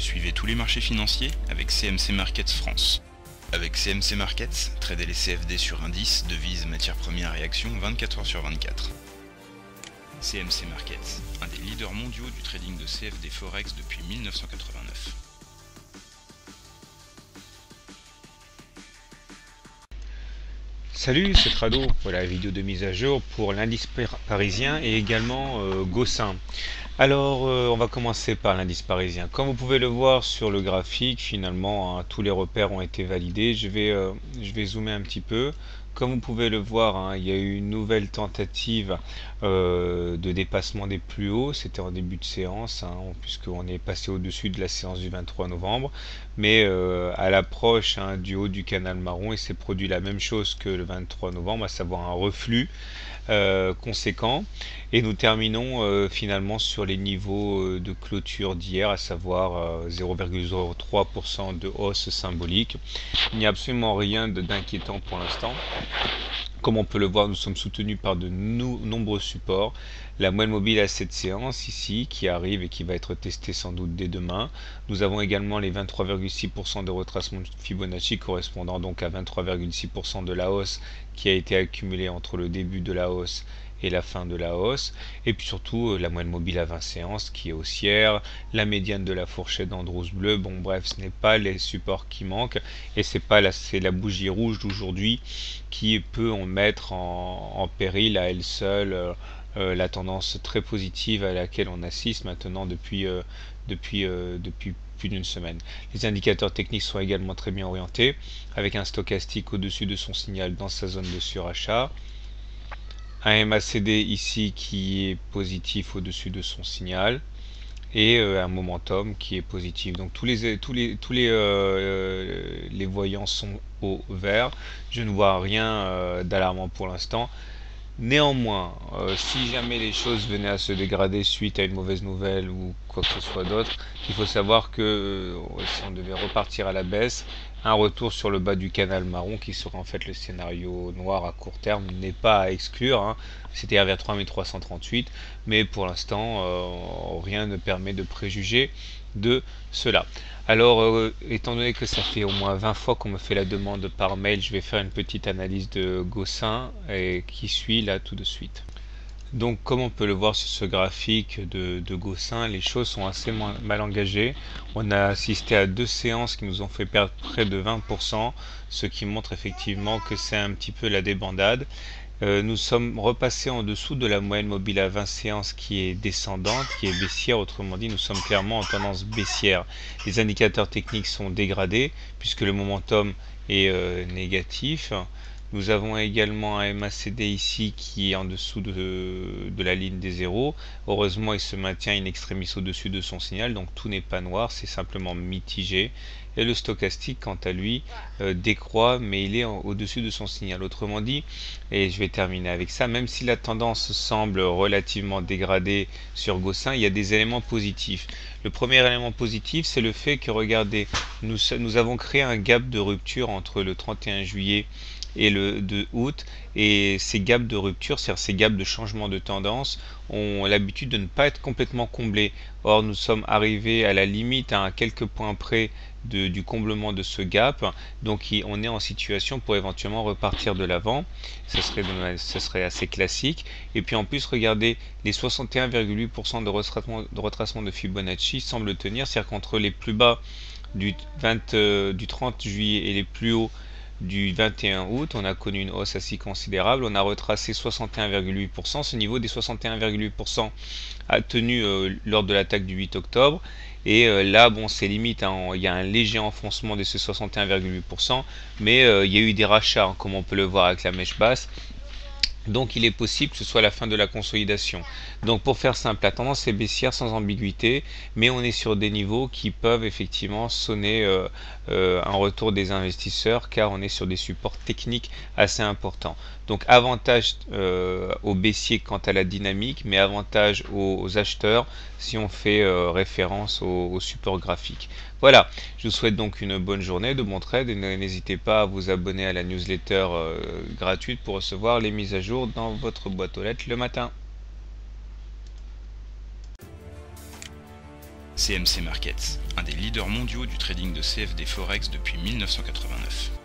Suivez tous les marchés financiers avec CMC Markets France. Avec CMC Markets, tradez les CFD sur indices, devises, matières premières et actions 24 heures sur 24. CMC Markets, un des leaders mondiaux du trading de CFD Forex depuis 1989. Salut, c'est Trado la vidéo de mise à jour pour l'indice parisien et également euh, Gossin. Alors, euh, on va commencer par l'indice parisien. Comme vous pouvez le voir sur le graphique, finalement, hein, tous les repères ont été validés. Je vais, euh, je vais zoomer un petit peu. Comme vous pouvez le voir, hein, il y a eu une nouvelle tentative euh, de dépassement des plus hauts. C'était en début de séance, hein, puisqu'on est passé au-dessus de la séance du 23 novembre. Mais à l'approche du haut du canal marron, il s'est produit la même chose que le 23 novembre, à savoir un reflux. Euh, conséquent. Et nous terminons euh, finalement sur les niveaux euh, de clôture d'hier, à savoir 0,03% de hausse symbolique. Il n'y a absolument rien d'inquiétant pour l'instant. Comme on peut le voir, nous sommes soutenus par de nombreux supports. La moelle mobile à cette séance ici qui arrive et qui va être testée sans doute dès demain. Nous avons également les 23,6% de retracement de Fibonacci correspondant donc à 23,6% de la hausse qui a été accumulée entre le début de la hausse et la fin de la hausse, et puis surtout euh, la moelle mobile à 20 séances qui est haussière, la médiane de la fourchette d'Andros bleu, bon bref, ce n'est pas les supports qui manquent, et c'est pas la, bougie rouge d'aujourd'hui qui peut en mettre en, péril à elle seule euh, euh, la tendance très positive à laquelle on assiste maintenant depuis plus d'une semaine. Les indicateurs techniques sont également très bien orientés, avec un stochastique au-dessus de son signal dans sa zone de surachat, un MACD ici qui est positif au-dessus de son signal, et un momentum qui est positif. Donc tous les tous les tous les les voyants sont au vert. Je ne vois rien d'alarmant pour l'instant. Néanmoins, euh, si jamais les choses venaient à se dégrader suite à une mauvaise nouvelle ou quoi que ce soit d'autre, il faut savoir que euh, si on devait repartir à la baisse, un retour sur le bas du canal marron, qui serait en fait le scénario noir à court terme, n'est pas à exclure. Hein. C'était vers 3338, mais pour l'instant, euh, rien ne permet de préjuger de cela. Alors, euh, étant donné que ça fait au moins 20 fois qu'on me fait la demande par mail, je vais faire une petite analyse de Gossin et qui suit là tout de suite. Donc, comme on peut le voir sur ce graphique de, de Gossin, les choses sont assez mal engagées. On a assisté à deux séances qui nous ont fait perdre près de 20%, ce qui montre effectivement que c'est un petit peu la débandade. Euh, nous sommes repassés en dessous de la moyenne mobile à 20 séances qui est descendante, qui est baissière, autrement dit nous sommes clairement en tendance baissière. Les indicateurs techniques sont dégradés puisque le momentum est euh, négatif. Nous avons également un MACD ici qui est en dessous de, la ligne des zéros. Heureusement, il se maintient in extremis au-dessus de son signal, donc tout n'est pas noir, c'est simplement mitigé. Et le stochastique, quant à lui, euh, décroît, mais il est au-dessus de son signal. Autrement dit, et je vais terminer avec ça, même si la tendance semble relativement dégradée sur Gossin, il y a des éléments positifs. Le premier élément positif, c'est le fait que, regardez, nous, nous avons créé un gap de rupture entre le 31 juillet et le 2 août. Et ces gaps de rupture, c'est-à-dire ces gaps de changement de tendance, ont l'habitude de ne pas être complètement comblés. Or, nous sommes arrivés à la limite, à quelques points près du comblement de ce gap. Donc, on est en situation pour éventuellement repartir de l'avant. Ce serait, serait assez classique. Et puis, en plus, regardez, les 61,8% de retracement, de retracement de Fibonacci semblent tenir. C'est-à-dire qu'entre les plus bas du, 20, euh, du 30 juillet et les plus hauts du 21 août, on a connu une hausse assez considérable. On a retracé 61,8%. Ce niveau des 61,8% a tenu euh, lors de l'attaque du 8 octobre. Et euh, là, bon, c'est limite. Hein. il y a un léger enfoncement de ces 61,8%. Mais euh, il y a eu des rachats, hein, comme on peut le voir avec la mèche basse. Donc il est possible que ce soit la fin de la consolidation. Donc pour faire simple, la tendance est baissière sans ambiguïté, mais on est sur des niveaux qui peuvent effectivement sonner euh, euh, un retour des investisseurs car on est sur des supports techniques assez importants. Donc avantage euh, aux baissiers quant à la dynamique, mais avantage aux, acheteurs si on fait référence aux, aux supports graphiques. Voilà, je vous souhaite donc une bonne journée, de bons trades et n'hésitez pas à vous abonner à la newsletter gratuite pour recevoir les mises à jour dans votre boîte aux lettres le matin. CMC Markets, un des leaders mondiaux du trading de CFD Forex depuis 1989.